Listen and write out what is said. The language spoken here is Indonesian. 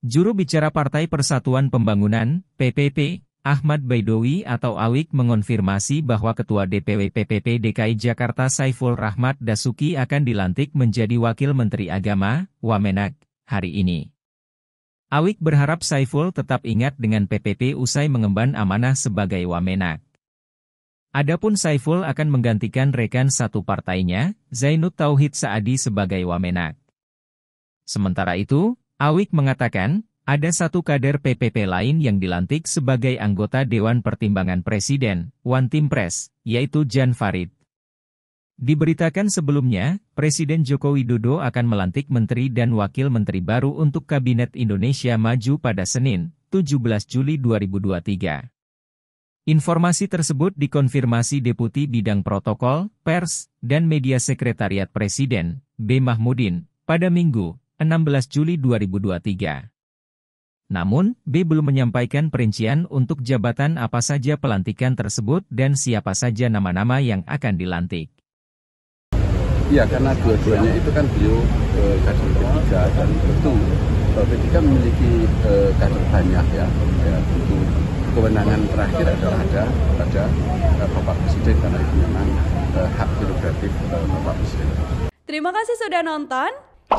Juru bicara Partai Persatuan Pembangunan, PPP, Ahmad Baidowi atau Awik mengonfirmasi bahwa Ketua DPW PPP DKI Jakarta Saiful Rahmat Dasuki akan dilantik menjadi Wakil Menteri Agama, Wamenak, hari ini. Awik berharap Saiful tetap ingat dengan PPP usai mengemban amanah sebagai Wamenak. Adapun Saiful akan menggantikan rekan satu partainya, Zainud Tauhid Saadi sebagai Wamenak. Sementara itu, Awik mengatakan, ada satu kader PPP lain yang dilantik sebagai anggota Dewan Pertimbangan Presiden, One Team Press, yaitu Jan Farid. Diberitakan sebelumnya, Presiden Joko Widodo akan melantik menteri dan wakil menteri baru untuk Kabinet Indonesia Maju pada Senin, 17 Juli 2023. Informasi tersebut dikonfirmasi Deputi Bidang Protokol, Pers, dan Media Sekretariat Presiden, B. Mahmudin, pada Minggu, 16 Juli 2023. Namun, B belum menyampaikan perincian untuk jabatan apa saja pelantikan tersebut dan siapa saja nama-nama yang akan dilantik. Iya, karena dua-duanya itu kan beliau eh, kader P3 dan tentu eh, P3 memiliki eh, kader banyak ya. ya tentu kewenangan terakhir adalah ada pada eh, Bapak Presiden karena itu memang eh, hak prerogatif eh, Bapak Presiden. Terima kasih sudah nonton.